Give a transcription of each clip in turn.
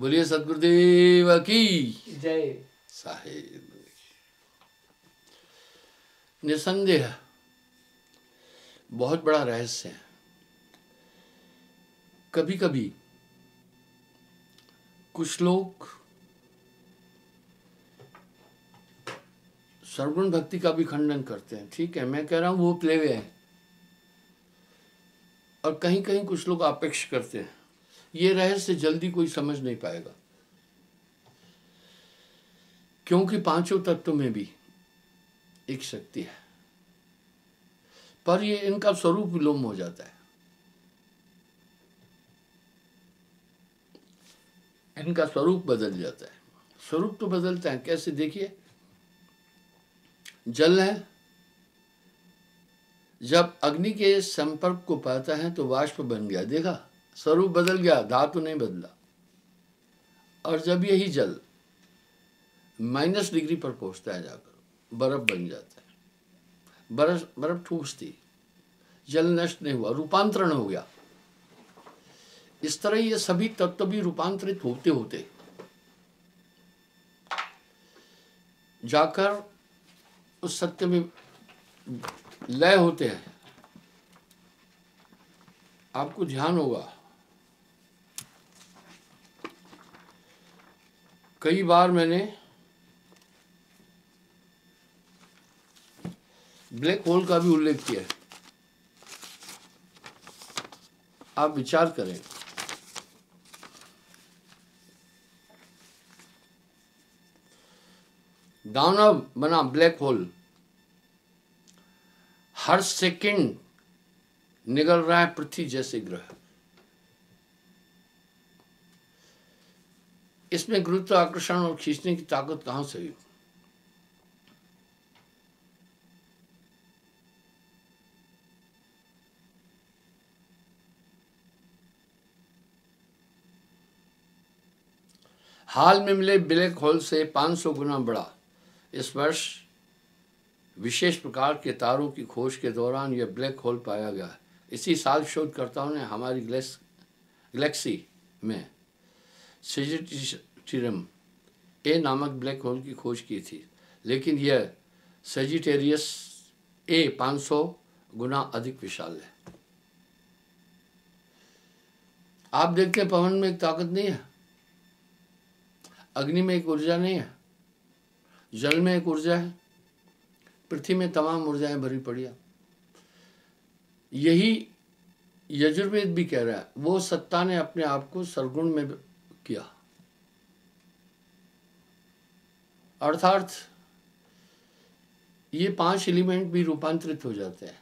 बोलिए सदगुरुदेव की। जय। साहेब। निसंदेह। बहुत बड़ा रहस्य है। कभी कभी कुछ लोग सर्वगुण भक्ति का भी खंडन करते हैं ठीक है? मैं कह रहा हूँ वो प्लेवे है। और कहीं कहीं कुछ लोग अपेक्ष करते हैं। ये रहस्य जल्दी कोई समझ नहीं पाएगा। क्योंकि पाँचों तत्व में भी एक शक्ति है। पर ये इनका स्वरूप विलोम हो जाता है। इनका स्वरूप बदल जाता है। स्वरूप तो बदलता है, कैसे देखिए? जल है। जब अग्नि के संपर्क को पाता है तो वाष्प बन गया, देखा? स्वरूप बदल गया, धातु नहीं बदला। और जब यही जल माइनस डिग्री पर पहुँचता है जाकर, बर्फ़ बन जाता है। बर्फ़ बर्फ़ ठूस थी जल नष्ट नहीं हुआ, रूपांतरण हो गया। इस तरह ये सभी तत्व भी रूपांतरित होते होते जाकर उस सत्य में लय होते हैं। आपको ध्यान होगा कई बार मैंने ब्लैक होल का भी उल्लेख किया है। आप विचार करें। दानव बना ब्लैक होल। हर सेकंड निकल रहा है पृथ्वी जैसे ग्रह। इसमें गुरुत्व आकर्षण और खींचने की ताकत कहाँ से हुई? हाल में मिले ब्लैक होल से 500 गुना बड़ा। इस वर्ष विशेष प्रकार के तारों की खोज के दौरान यह ब्लैक होल पाया गया। इसी साल शोधकर्ताओं ने हमारी गैलेक्सी में सजिटिरम ए नामक ब्लैक होल की खोज की थी, लेकिन यह सजिटेरियस ए 500 गुना अधिक विशाल है। आप देखते हैं पवन में एक ताकत नहीं है, अग्नि में एक ऊर्जा नहीं है, जल में एक ऊर्जा है, पृथ्वी में तमाम ऊर्जाएँ भरी पड़ी है। यही यजुर्वेद भी कह रहा है, वो सत्ता ने अपने आप को सरगुण में किया। अर्थात ये पाँच एलिमेंट भी रूपांतरित हो जाते हैं।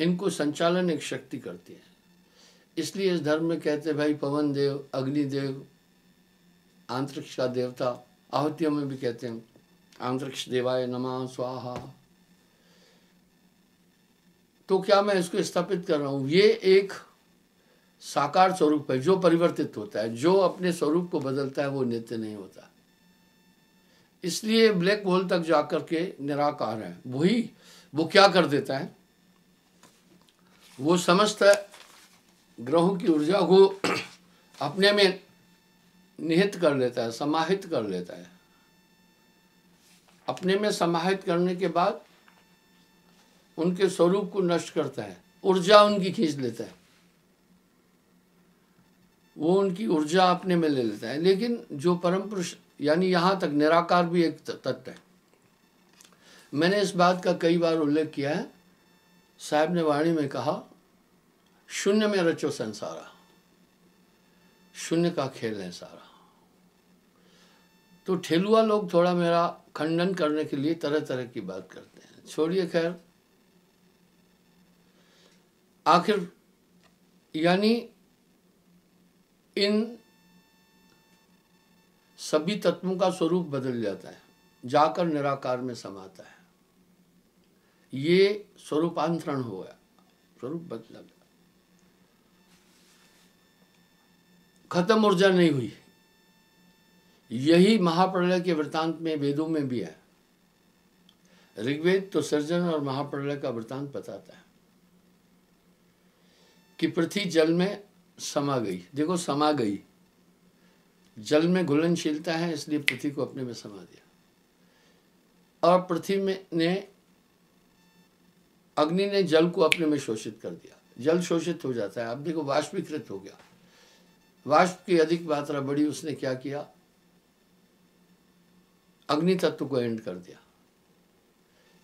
इनको संचालन एक शक्ति करती है। इसलिए इस धर्म में कहते भाई, पवन देव, अग्नि देव, आंतरिक्ष का देवता, आहुतियों में भी कहते हैं, आंतरिक्ष देवाय नमा, स्वाहा। तो क्या मैं इसको स्थापित कर रहा हूँ? ये एक साकार स्वरूप है जो परिवर्तित होता है, जो अपने स्वरूप को बदलता है, वो नित्य नहीं होता। इसलिए ब्लैक होल तक जाकर के निराकार है। वही, वो क्या कर देता है? वो समस्त ग्रहों की ऊर्जा को अपने में निहित कर लेता है, समाहित कर लेता है। अपने में समाहित करने के बाद उनके स्वरूप को नष्ट करता है। ऊर्जा उनकी खींच लेता है। वो उनकी ऊर्जा अपने में ले लेता है। लेकिन जो परम पुरुष, यानी यहाँ तक, निराकार भी एक तत्व है। मैंने इस बात का कई बार उल्लेख किया है। साहब ने वाणी में कहा, शून्य में रचो संसारा। शून्य का खेल है सारा। तो ठेलुआ लोग थोड़ा मेरा खंडन करने के लिए तरह तरह की बात करते हैं। छोड़िए खैर। आखिर, यानी इन सभी तत्वों का स्वरूप बदल जाता है, जाकर निराकार में समाता है। ये स्वरूपांतरण हो गया, स्वरूप बदला गया। खत्म ऊर्जा नहीं हुई। यही महाप्रलय के वृतांत में, वेदों में भी है। ऋग्वेद तो सर्जन और महाप्रलय का वृतांत बताता है कि पृथ्वी जल में समा गई। देखो, समा गई। जल में घुलनशीलता है, इसलिए पृथ्वी को अपने में समा दिया। और पृथ्वी में ने, अग्नि ने जल को अपने में शोषित कर दिया। जल शोषित हो जाता है। अब देखो, वाष्पीकृत हो गया। वाष्प की अधिक मात्रा बढ़ी उसने क्या किया? अग्नि तत्व को एंड कर दिया।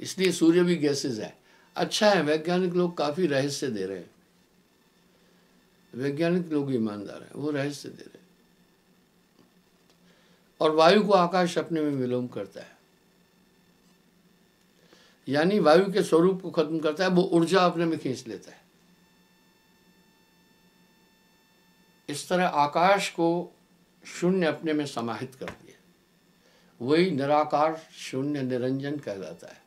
इसलिए सूर्य भी गैसेज है। अच्छा है, वैज्ञानिक लोग काफ़ी रहस्य दे रहे हैं। वैज्ञानिक लोग ईमानदार हैं, वो रहस्य दे रहे और वायु को आकाश अपने में विलोम करता है। यानी वायु के स्वरूप को खत्म करता है, वो ऊर्जा अपने में खींच लेता है। इस तरह आकाश को शून्य अपने में समाहित कर दिया। वही निराकार शून्य निरंजन कहलाता है।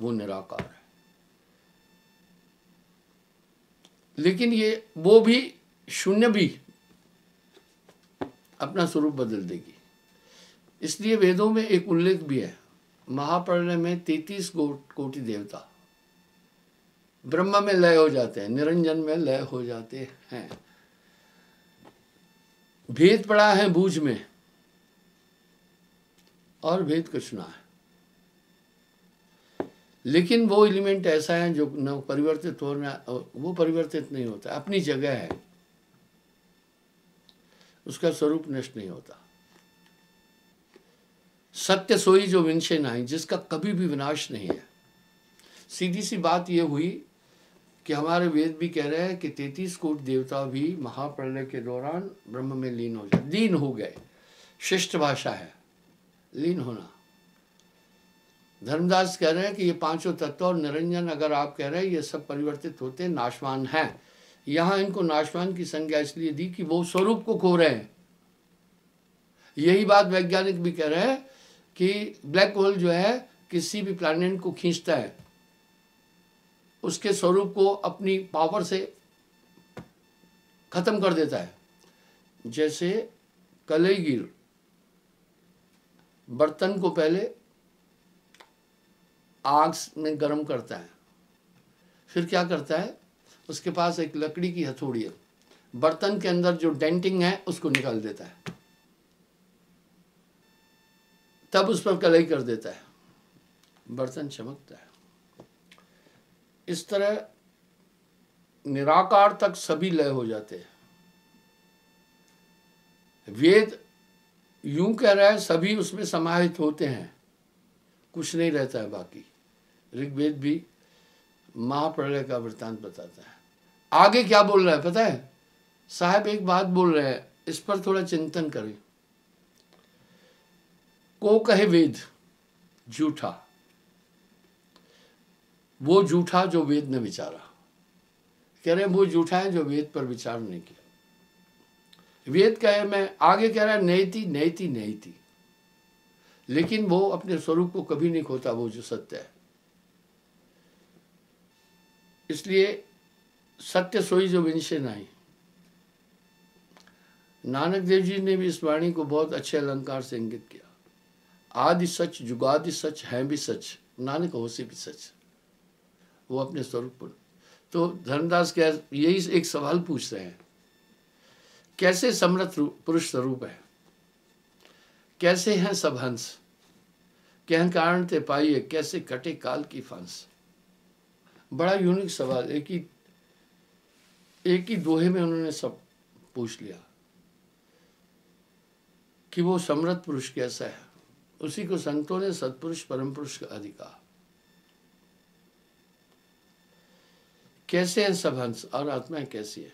वो निराकार है। लेकिन ये, वो भी शून्य भी अपना स्वरूप बदल देगी। इसलिए वेदों में एक उल्लेख भी है। महाप्रलय में तैतीस कोटि देवता ब्रह्मा में लय हो जाते हैं, निरंजन में लय हो जाते हैं। भेद पड़ा है बूझ में और भेद कुछ ना है। लेकिन वो एलिमेंट ऐसा है जो न परिवर्तित हो रहा वो परिवर्तित नहीं होता। अपनी जगह है। उसका स्वरूप नष्ट नहीं होता। सत्य सोई जो विंशे नहीं जिसका कभी भी विनाश नहीं है। सीधी सी बात यह हुई कि हमारे वेद भी कह रहे हैं कि तैतीस कोट देवता भी महाप्रलय के दौरान ब्रह्म में लीन हो जाए। लीन हो गए। शिष्ट भाषा है। लीन होना। धर्मदास कह रहे हैं कि ये पाँचों तत्व और निरंजन अगर आप कह रहे हैं, ये सब परिवर्तित होते, नाशवान हैं। यहाँ इनको नाशवान की संज्ञा इसलिए दी कि वो स्वरूप को खो रहे हैं। यही बात वैज्ञानिक भी कह रहे हैं कि ब्लैक होल जो है, किसी भी प्लैनेट को खींचता है। उसके स्वरूप को अपनी पावर से खत्म कर देता है। जैसे कलईगिर बर्तन को पहले आग में गर्म करता है। फिर क्या करता है? उसके पास एक लकड़ी की हथौड़ी है। बर्तन के अंदर जो डेंटिंग है, उसको निकाल देता है। तब उस पर कलई कर देता है। बर्तन चमकता है। इस तरह निराकार तक सभी लय हो जाते हैं। वेद यूँ कह रहा है, सभी उसमें समाहित होते हैं। कुछ नहीं रहता है बाकी। ऋग्वेद भी महाप्रलय का वृत्तांत बताता है। आगे क्या बोल रहा है पता है? साहब एक बात बोल रहे हैं, इस पर थोड़ा चिंतन करें। को कहे वेद झूठा वो झूठा जो वेद ने विचारा। कह रहे हैं, वो झूठा है जो वेद पर विचार नहीं किया। वेद कहे, मैं आगे कह रहा है, नैति नैति नैति। लेकिन वो अपने स्वरूप को कभी नहीं खोता, वो जो सत्य है। इसलिए सत्य सोई जो विंशे नहीं नानक देव जी ने भी इस वाणी को बहुत अच्छे अलंकार से इंगित किया। आदि सच, जुगादि सच, है भी सच, नानक हो से भी सच। वो अपने स्वरूप पर। तो धर्मदास क्या यही एक सवाल पूछ रहे हैं। कैसे समृत पुरुष स्वरूप है? कैसे हैं सब हंस? कह कारण थे पाइए, कैसे कटे काल की फांस? बड़ा यूनिक सवाल, एक ही एक ही दोहे में उन्होंने सब पूछ लिया कि वो समृद्ध पुरुष कैसा है। उसी को संतों ने सत्पुरुष परम पुरुष का अधिकार कैसे है सब हंस? और आत्माएँ कैसी है?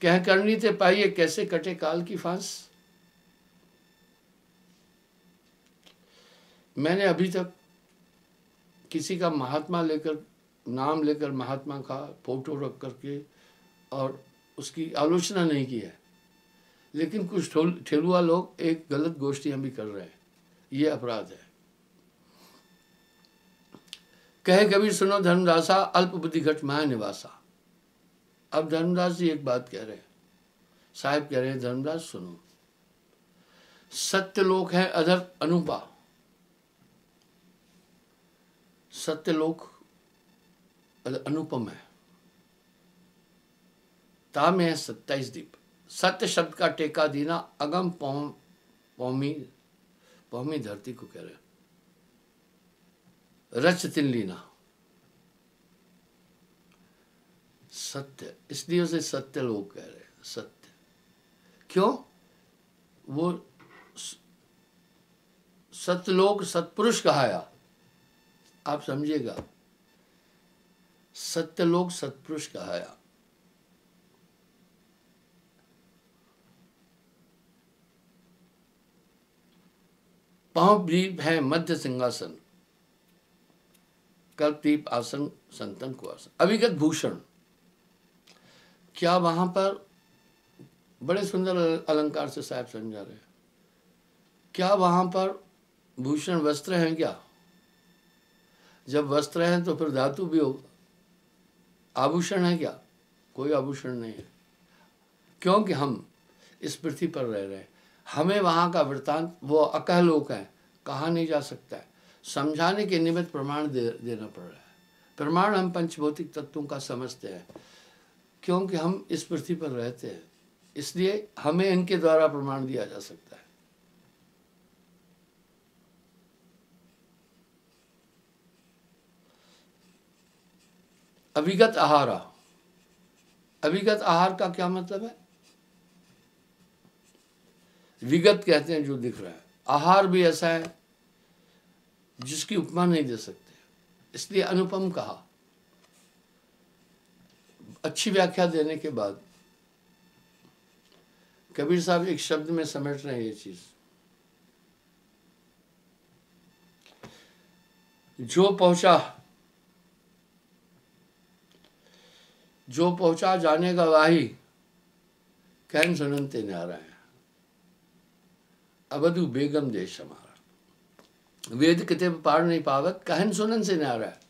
कह करनी थे पाइए, कैसे कटे काल की फांस? मैंने अभी तक किसी का महात्मा लेकर नाम लेकर महात्मा का फ़ोटो रख करके और उसकी आलोचना नहीं की है। लेकिन कुछ ठेलुआ लोग एक गलत गोष्ठियाँ भी कर रहे हैं। ये अपराध है। कहे कभी सुनो धर्मदासा अल्प बुद्धि घट माया निवासा। अब धर्मदास जी एक बात कह रहे हैं। साहब कह रहे हैं धर्मदास सुनो। सत्य लोक है अधर अनुपा। सत्य लोक अनुपम है। ता में है सत्ताईस दीप। सत्य शब्द का टेका देना अगम पौम पौमी पौमी धरती को कह रहे रच तिन लीना। सत्य। इसलिए उसे सत्य लोग कह रहे सत्य। क्यों? वो सत्यलोक सत्पुरुष कहाया आप समझिएगा। सत्यलोक सत्पुरुष कहाया। पाँव है मध्य सिंहासन। कल्पदीप आसन, संतन को आसन अभिगत भूषण। क्या वहाँ पर बड़े सुंदर अलंकार से साहब समझा रहे क्या वहाँ पर भूषण वस्त्र हैं क्या? जब वस्त्र हैं तो फिर धातु भी होगा आभूषण है क्या? कोई आभूषण नहीं है। क्योंकि हम इस पृथ्वी पर रह रहे हैं। हमें वहाँ का वृतांत, वो अकह लोक है, कहा नहीं जा सकता है। समझाने के निमित्त प्रमाण दे, देना पड़ रहा है। प्रमाण हम पंचभौतिक तत्वों का समझते हैं, क्योंकि हम इस पृथ्वी पर रहते हैं। इसलिए हमें इनके द्वारा प्रमाण दिया जा सकता है। अभिगत आहारा। अभिगत आहार का क्या मतलब है? विगत कहते हैं जो दिख रहा है। आहार भी ऐसा है जिसकी उपमा नहीं दे सकते। इसलिए अनुपम कहा। अच्छी व्याख्या देने के बाद कबीर साहब एक शब्द में समेट रहे हैं ये चीज़। जो पहुँचा जो पहुँचा जाने का वाही, कैन सुनते है अवधु बेगम देश हमारा वेद किते पार नहीं पावत कहन सुनन से है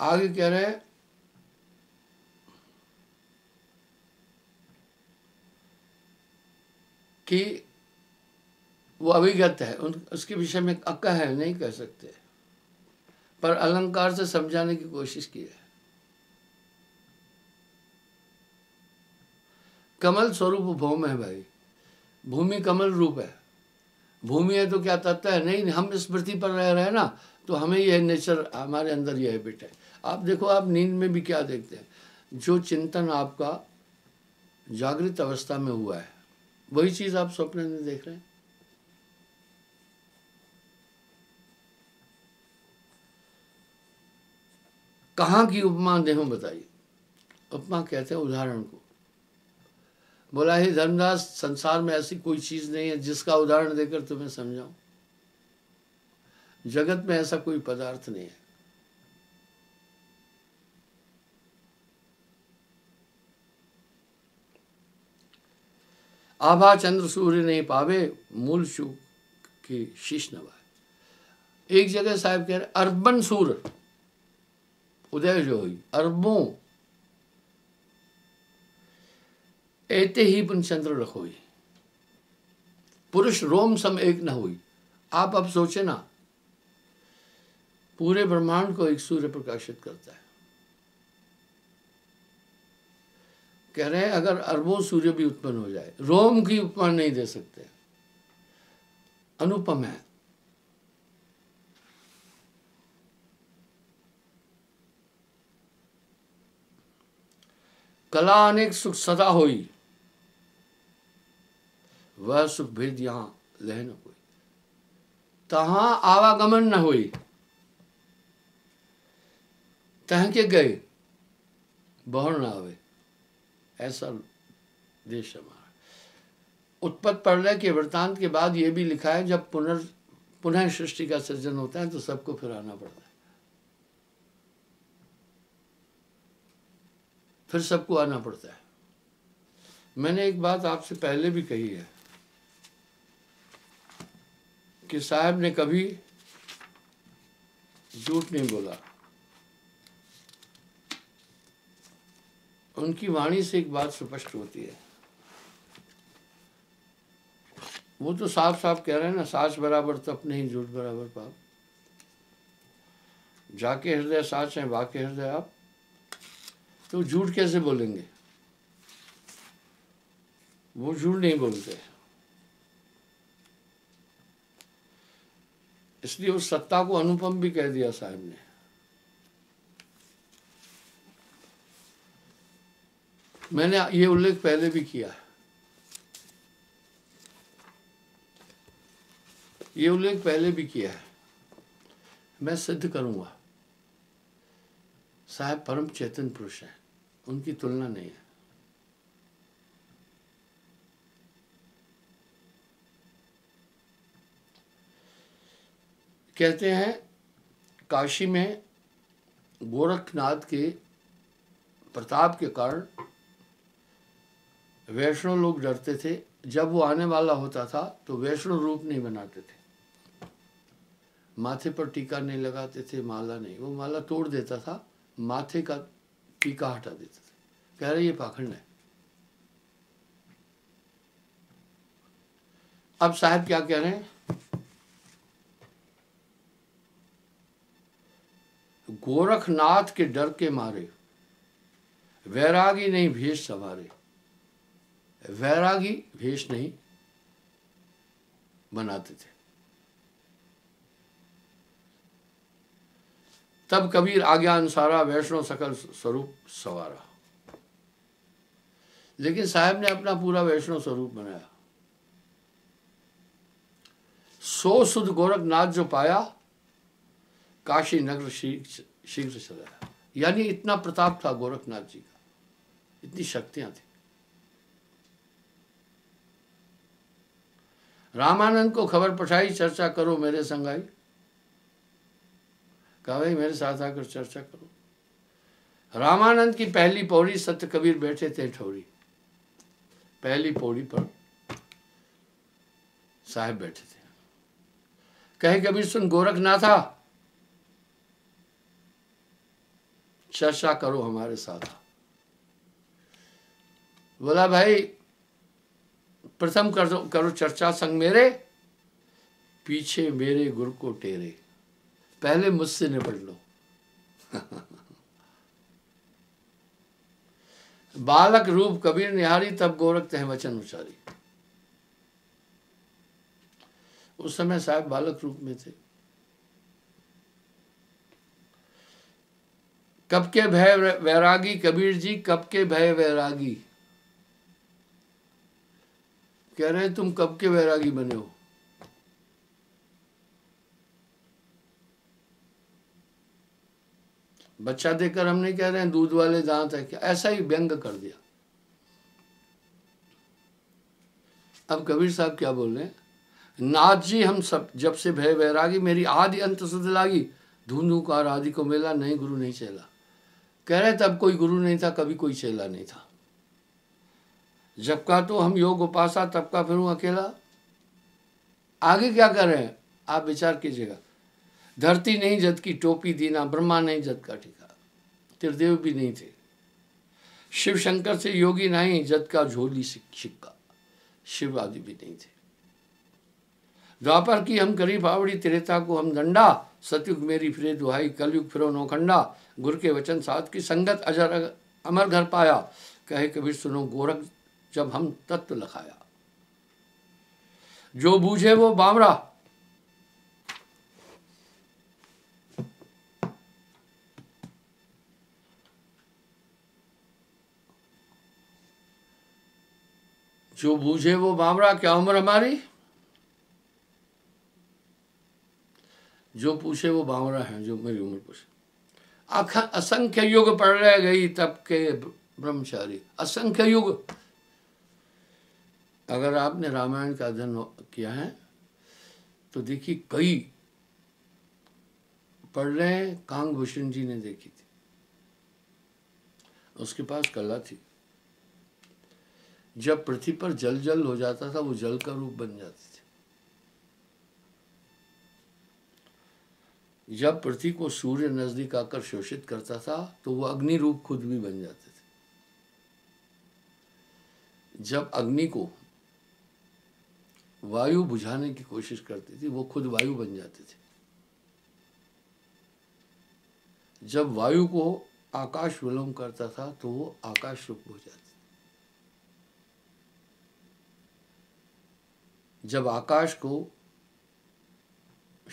आगे कह रहे कि वो अभिगत है, उन, उसके विषय में अक्का है, नहीं कह सकते। पर अलंकार से समझाने की कोशिश की है। कमल स्वरूप भौम है भाई। भूमि कमल रूप है। भूमि है तो क्या तत्व है? नहीं हम इस पर रह रहे हैं ना तो हमें यह नेचर हमारे अंदर यह हैबिट है। आप देखो, आप नींद में भी क्या देखते हैं? जो चिंतन आपका जागृत अवस्था में हुआ है, वही चीज़ आप स्वप्न में देख रहे हैं। कहाँ की उपमा देहो बताइए? उपमा कहते हैं उदाहरण को। बोला, ही धर्मदास संसार में ऐसी कोई चीज़ नहीं है जिसका उदाहरण देकर तुम्हें समझाऊं। जगत में ऐसा कोई पदार्थ नहीं है। आभा चंद्र सूर्य नहीं पावे, मूल शु की शीश नवा एक जगह साहब कह रहे, अरबन सूर उदय जो हुई, अरबों ऐते ही पुन चंद्र रखोई पुरुष रोम सम एक न हुई। आप अब सोचे ना, पूरे ब्रह्मांड को एक सूर्य प्रकाशित करता है। कह रहे हैं, अगर अरबों सूर्य भी उत्पन्न हो जाए, रोम की उपमा नहीं दे सकते। अनुपम है। कला अनेक सुख सदा होई। वह सुख भेद यहाँ लह न कोई तहां आवागमन न हुई। तह के गए बहुर न आवे। ऐसा देश हमारा। उत्पत्त प्रलय के वृतांत के बाद ये भी लिखा है, जब पुनर्, पुनः सृष्टि का सृजन होता है तो सबको फिर आना पड़ता है। फिर सबको आना पड़ता है। मैंने एक बात आपसे पहले भी कही है। कि साहब ने कभी झूठ नहीं बोला। उनकी वाणी से एक बात स्पष्ट होती है। वो तो साफ़ साफ़ कह रहे हैं ना साच बराबर तप नहीं, झूठ बराबर पाप। जाके हृदय साच है, वाके हृदय आप। तो झूठ कैसे बोलेंगे? वो झूठ नहीं बोलते। इसलिए उस सत्ता को अनुपम भी कह दिया साहब ने। मैंने ये उल्लेख पहले भी किया ये उल्लेख पहले भी किया है। मैं सिद्ध करूँगा, साहब परम चेतन पुरुष है, उनकी तुलना नहीं है। कहते हैं, काशी में गोरखनाथ के प्रताप के कारण वैष्णव लोग डरते थे। जब वो आने वाला होता था तो वैष्णव रूप नहीं बनाते थे। माथे पर टीका नहीं लगाते थे, माला नहीं। वो माला तोड़ देता था, माथे का टीका हटा देता था। कह रहे, ये पाखंड है। अब साहब क्या कह रहे हैं? गोरखनाथ के डर के मारे, वैरागी नहीं, भेष सवारे। वैरागी, भेष नहीं बनाते थे। तब कबीर आज्ञा अनुसारा वैष्णव सकल स्वरूप सवारा। लेकिन साहब ने अपना पूरा वैष्णव स्वरूप बनाया। सो सुध गोरखनाथ जो पाया काशी नगर शीघ्र चलाया यानी इतना प्रताप था गोरखनाथ जी का। इतनी शक्तियाँ थी। रामानंद को खबर पठाई, चर्चा करो मेरे संग आई। कहा, भाई, मेरे साथ आकर चर्चा करो। रामानंद की पहली पौड़ी सत्य कबीर बैठे थे ठौरी। पहली पौड़ी पर साहेब बैठे थे। कहे, कबीर, सुन, गोरखनाथा चर्चा करो हमारे साथ। बोला, भाई, प्रथम कर, करो चर्चा, संग मेरे, पीछे मेरे गुरु को टेरे। पहले मुझसे निपट लो। बालक रूप कबीर निहारी, तब गोरख तह वचन उचारी। उस समय साहब बालक रूप में थे। कब के भय वैरागी? कबीर जी, कब के भय वैरागी? कह रहे हैं, तुम कब के वैरागी बने हो? बच्चा देकर हम नहीं कह रहे हैं, दूध वाले दांत है क्या? ऐसा ही व्यंग कर दिया। अब कबीर साहब क्या बोल रहे हैं? नाथ जी, हम सब, जब से भय वैरागी, मेरी आदि अंत सुध लागी धूंधू कार आदि को मिला, नहीं गुरु नहीं चला कह रहे तब कोई गुरु नहीं था, कभी कोई चेला नहीं था। जब का तो हम योग उपासा तब का फिर अकेला। आगे क्या कर रहे हैं? आप विचार कीजिएगा। धरती नहीं जद की टोपी दीना, ब्रह्मा नहीं जद का टीका त्रिदेव भी नहीं थे। शिव शंकर से योगी नहीं जद का झोली सिक्का। शिव आदि भी नहीं थे। द्वापर की हम करी आवड़ी, त्रेता को हम दंडा सतयुग मेरी फिरे दुहाई, कलयुग फिरो नौखंडा गुरु के वचन साथ की संगत अजर अमर घर पाया। कहे कबीर, सुनो गोरख जब हम तत्व लखाया। जो बूझे वो बामरा। जो बूझे वो बामरा, क्या उम्र हमारी? जो पूछे वो बावरा है, जो मेरी उम्र पूछे। असंख्य युग पड़ रह गई तब के ब्रह्मचारी। असंख्य युग। अगर आपने रामायण का अध्ययन किया है तो देखिए कई पढ़ रहे हैं, कांग भूषण जी ने देखी थी। उसके पास कला थी। जब पृथ्वी पर जल जल हो जाता था, वो जल का रूप बन जाती थी जब पृथ्वी को सूर्य नज़दीक आकर शोषित करता था तो वो अग्नि रूप खुद भी बन जाते थे। जब अग्नि को वायु बुझाने की कोशिश करती थी, वो खुद वायु बन जाते थे। जब वायु को आकाश विलोम करता था तो वो आकाश रूप हो जाते थे। जब आकाश को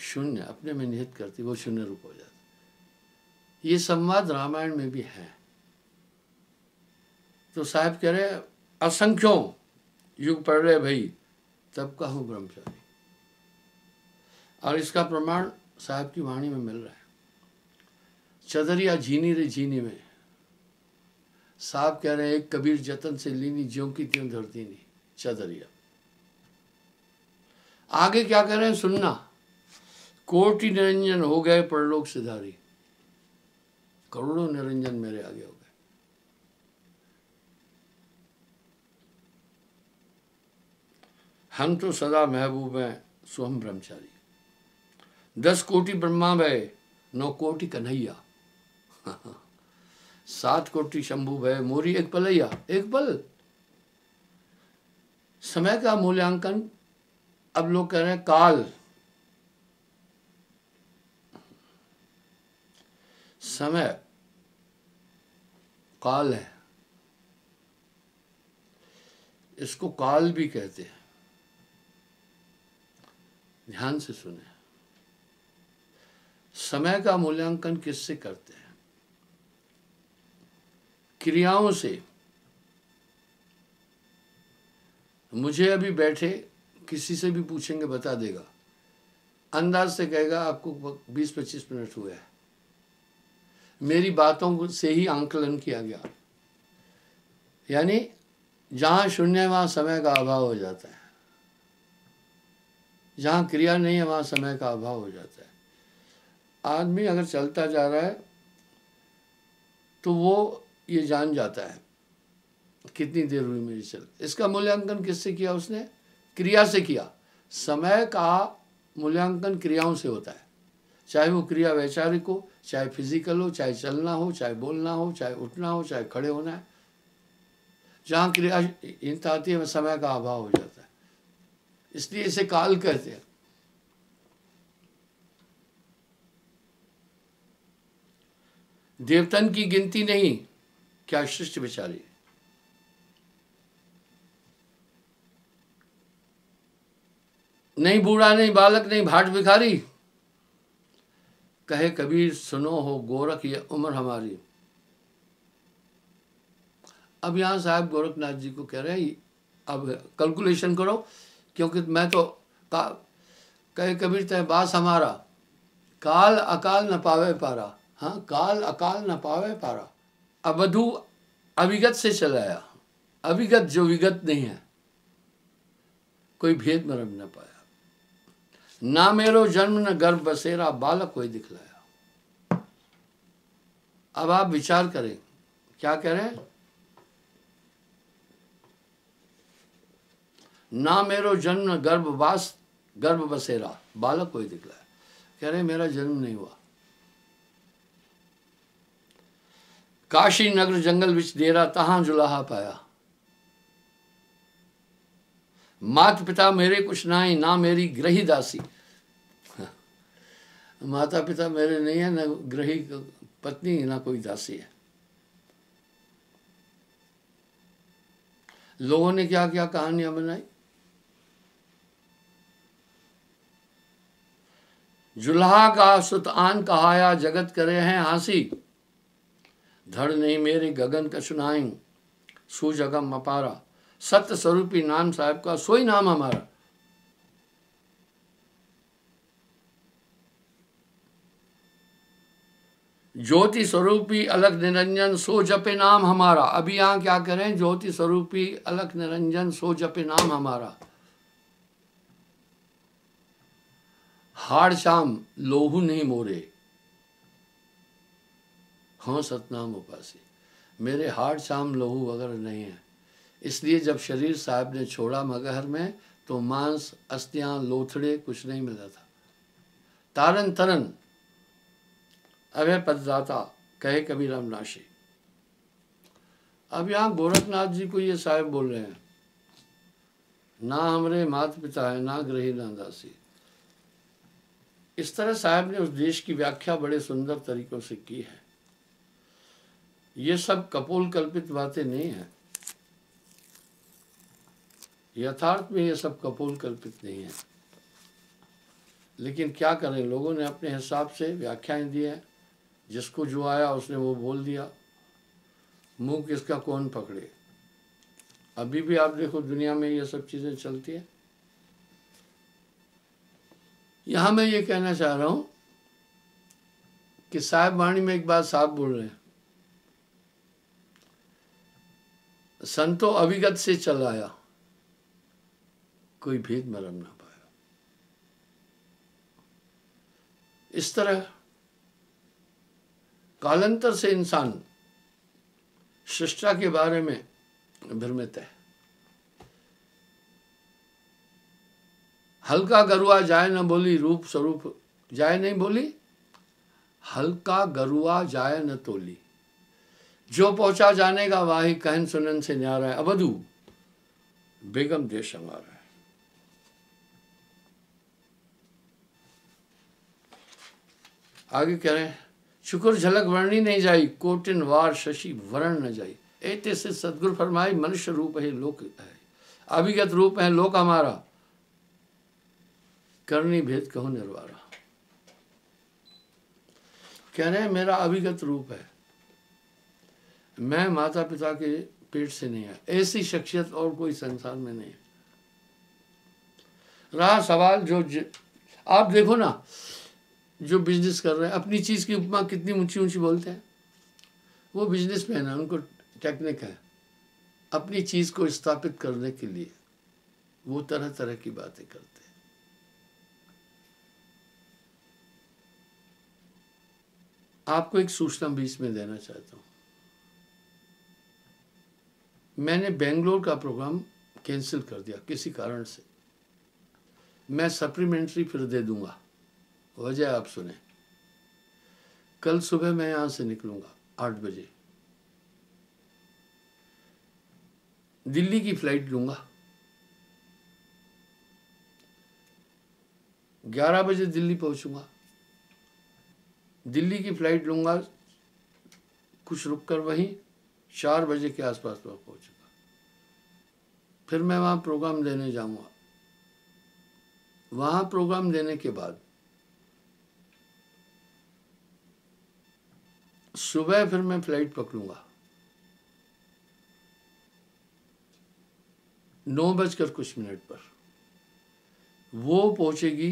शून्य, अपने में निहित करती, वो शून्य रूप हो जाता। ये संवाद रामायण में भी है। तो साहब कह रहे असंख्यों युग पढ़ रहे भाई, तब का हूँ ब्रह्मचारी। और इसका प्रमाण साहब की वाणी में मिल रहा है। चदरिया झीनी रे झीनी में। साहब कह रहे हैं, एक कबीर जतन से लीनी, ज्यो की त्यों धरती नहीं चदरिया। आगे क्या कह रहे हैं, सुनना। कोटि निरंजन हो गए परलोक सिधारी। करोड़ों निरंजन मेरे आगे हो गए। हम तो सदा महबूब हैं, सोहम ब्रह्मचारी। दस कोटि ब्रह्मा भय, नौ कोटि कन्हैया। सात कोटि शंभु भय, मोरी एक पलैया। एक पल। समय का मूल्यांकन। अब लोग कह रहे हैं, काल। समय, काल है। इसको काल भी कहते हैं। ध्यान से सुने। समय का मूल्यांकन किससे करते हैं? क्रियाओं से। मुझे अभी बैठे, किसी से भी पूछेंगे, बता देगा। अंदाज से कहेगा, आपको 20-25 मिनट हुए हैं। मेरी बातों से ही आंकलन किया गया। यानी जहाँ शून्य है, वहाँ समय का अभाव हो जाता है। जहाँ क्रिया नहीं है, वहाँ समय का अभाव हो जाता है। आदमी अगर चलता जा रहा है तो वो ये जान जाता है, कितनी देर हुई मेरी चल। इसका मूल्यांकन किससे किया उसने? क्रिया से किया। समय का मूल्यांकन क्रियाओं से होता है। चाहे वो क्रिया वैचारिक हो, चाहे फ़िज़िकल हो, चाहे चलना हो, चाहे बोलना हो, चाहे उठना हो, चाहे खड़े होना है। जहाँ क्रियाहीनता आती है समय का अभाव हो जाता है। इसलिए इसे काल कहते हैं। देवतन की गिनती नहीं, क्या शिष्ट बेचारी नहीं बूढ़ा, नहीं बालक, नहीं भाट भिखारी कहे, कबीर, सुनो हो, गोरख ये उम्र हमारी अब यहाँ साहब गोरखनाथ जी को कह रहे हैं, अब कैलकुलेशन करो, क्योंकि मैं तो का कहे, कबीर, तय बास हमारा, काल अकाल न पावे पारा। हाँ काल अकाल न पावे पारा। अवधु अविगत से चलाया। अविगत जो विगत नहीं है, कोई भेद मरम न पाया ना मेरो जन्म, न गर्भ, बसेरा, बालक कोई दिखलाया। अब आप विचार करें, क्या कह रहे ना मेरो जन्म गर्भवास गर्भ बसेरा, बालक कोई दिखलाया। कह रहे मेरा जन्म नहीं हुआ। काशी नगर जंगल विच डेरा तहां जुलाहा पाया। मात पिता मेरे कुछ ना ही ना मेरी ग्रही दासी। माता पिता मेरे नहीं है, ना ग्रही पत्नी, ना कोई दासी है। लोगों ने क्या क्या कहानियाँ बनाई? जुल्हा का सुत आन कहाया, जगत करे हैं हासी। धड़ नहीं मेरे गगन का सुनाई, सुजगम अपारा। सत्य स्वरूपी नाम साहब का, सोई नाम हमारा। ज्योति स्वरूपी अलग निरंजन, सो जपे नाम हमारा। अभी यहाँ क्या करें? ज्योति स्वरूपी अलग निरंजन, सो जपे नाम हमारा। हाड़ शाम, लोहू नहीं मोरे। हाँ सतनाम उपासी। मेरे हाड़ शाम, लोहू वगैरह नहीं है। इसलिए जब शरीर साहब ने छोड़ा मगहर में तो मांस, अस्थियाँ, लोथड़े कुछ नहीं मिला था। तारन तरन अभय पददाता, कहे कबीर नाशी। अब यहाँ गोरखनाथ जी को ये साहब बोल रहे हैं, ना हमारे माता पिता है, ना ग्रही ना दासी। इस तरह साहब ने उस देश की व्याख्या बड़े सुंदर तरीकों से की है। ये सब कपोल कल्पित बातें नहीं है। यथार्थ में ये सब कपोल कल्पित नहीं है। लेकिन क्या करें? लोगों ने अपने हिसाब से व्याख्याएँ दी हैं। जिसको जो आया, उसने वो बोल दिया। मुँह किसका कौन पकड़े? अभी भी आप देखो, दुनिया में ये सब चीज़ें चलती है। यहाँ मैं ये कहना चाह रहा हूँ कि साहब वाणी में एक बात साफ़ बोल रहे हैं। संतो अभिगत से चल आया। कोई भेद मरम ना पाया। इस तरह कालांतर से इंसान शिष्टा के बारे में भ्रमित है। हल्का गरुआ जाए न बोली, रूप स्वरूप जाए नहीं बोली, हल्का गरुआ जाए न तोली। जो पहुँचा जाने का वाही कहन सुनन से न्यारा है अबधु बेगम देश हमारा। आगे कह रहे हैं, शुक्र झलक वर्णी नहीं जाई, कोटिन वार शशि वर्ण न जाई. ऐते से सदगुरु फरमाई मनुष्य रूप है, लोक है। अभिगत रूप है, लोक हमारा। करनी भेद कहो निर्वारा. कह रहे हैं, मेरा अभिगत रूप है। मैं माता पिता के पेट से नहीं है ऐसी शख्सियत और कोई संसार में नहीं रहा सवाल जो ज... आप देखो ना जो बिज़नेस कर रहे हैं, अपनी चीज़ की उपमा कितनी ऊँची ऊँची बोलते हैं? वो बिज़नेस मैन है, उनको टेक्निक है। अपनी चीज़ को स्थापित करने के लिए वो तरह तरह की बातें करते हैं। आपको एक सूचना बीच में देना चाहता हूँ। मैंने बेंगलोर का प्रोग्राम कैंसिल कर दिया किसी कारण से। मैं सप्लीमेंट्री फिर दे दूँगा। वजह आप सुने। कल सुबह मैं यहाँ से निकलूँगा, आठ बजे। दिल्ली की फ़्लाइट लूँगा। ग्यारह बजे दिल्ली पहुंचूँगा। दिल्ली की फ़्लाइट लूँगा, कुछ रुक कर वहीं, चार बजे के आसपास वहाँ पहुंचूँगा। फिर मैं वहाँ प्रोग्राम देने जाऊँगा। वहाँ प्रोग्राम देने के बाद सुबह फिर मैं फ़्लाइट पकड़ूँगा। नौ बजकर कुछ मिनट पर। वो पहुंचेगी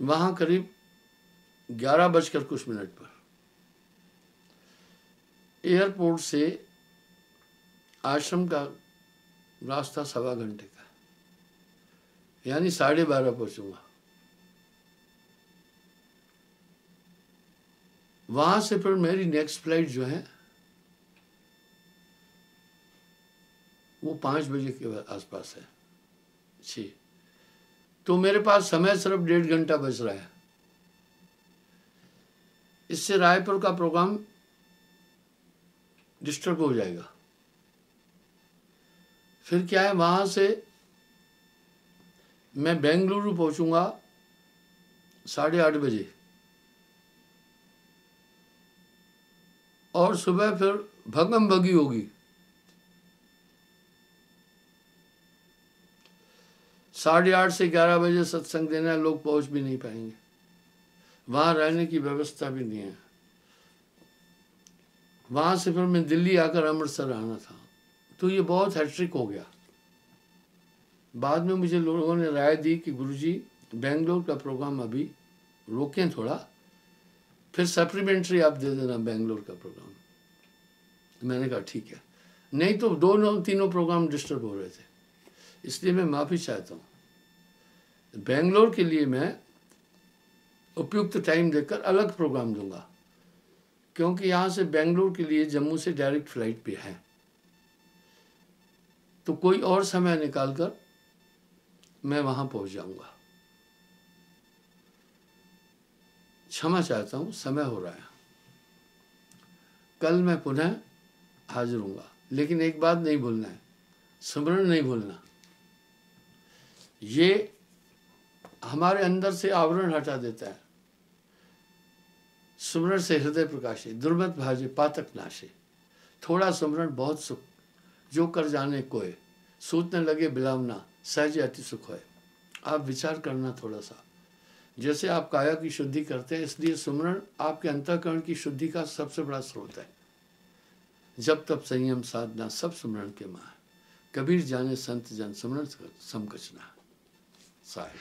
वहाँ करीब ग्यारह बजकर कुछ मिनट पर। एयरपोर्ट से आश्रम का रास्ता सवा घंटे का यानी साढ़े बारह पहुंचूँगा वहाँ से फिर मेरी नेक्स्ट फ़्लाइट जो है, वो पाँच बजे के आसपास है। जी। तो मेरे पास समय सिर्फ़ डेढ़ घंटा बच रहा है। इससे रायपुर का प्रोग्राम डिस्टर्ब हो जाएगा। फिर क्या है? वहाँ से मैं बेंगलुरु पहुंचूँगा साढ़े आठ बजे। और सुबह फिर भगम भगी होगी। साढ़े आठ से ग्यारह बजे सत्संग देना लोग पहुँच भी नहीं पाएँगे। वहाँ रहने की व्यवस्था भी नहीं है। वहाँ से फिर मैं दिल्ली आकर अमृतसर आना था। तो ये बहुत हैट्रिक हो गया। बाद में मुझे लोगों ने राय दी कि गुरुजी, बेंगलोर का प्रोग्राम अभी रोकें थोड़ा, फिर सप्लीमेंट्री आप दे देना बेंगलोर का प्रोग्राम। मैंने कहा, ठीक है। नहीं तो दोनों तीनों प्रोग्राम डिस्टर्ब हो रहे थे। इसलिए मैं माफ़ी चाहता हूँ। बेंगलोर के लिए मैं उपयुक्त टाइम देकर अलग प्रोग्राम दूँगा, क्योंकि यहाँ से बेंगलोर के लिए जम्मू से डायरेक्ट फ़्लाइट भी है। तो कोई और समय निकालकर मैं वहाँ पहुँच जाऊँगा। क्षमा चाहता हूँ, समय हो रहा है। कल मैं पुनः हाजिर हूँगा लेकिन एक बात नहीं भूलना है, स्मरण नहीं भूलना। ये हमारे अंदर से आवरण हटा देता है। सुमरण से हृदय प्रकाशे दुर्मत भाजे, पातक नाशे। थोड़ा सुमरण बहुत सुख जो कर जाने कोय सूतने लगे बिलावना सहज अति सुख है आप विचार करना थोड़ा सा। जैसे आप काया की शुद्धि करते हैं, इसलिए सुमरण आपके अंतकरण की शुद्धि का सबसे बड़ा स्रोत है। जब तब संयम साधना सब सुमरण के माँ कबीर जाने संत जन सुमरण समकचना साहिब।